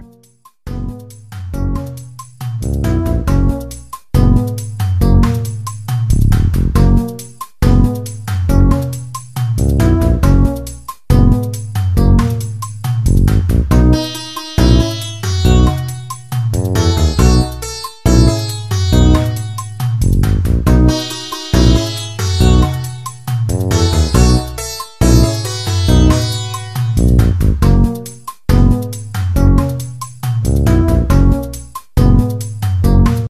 correct?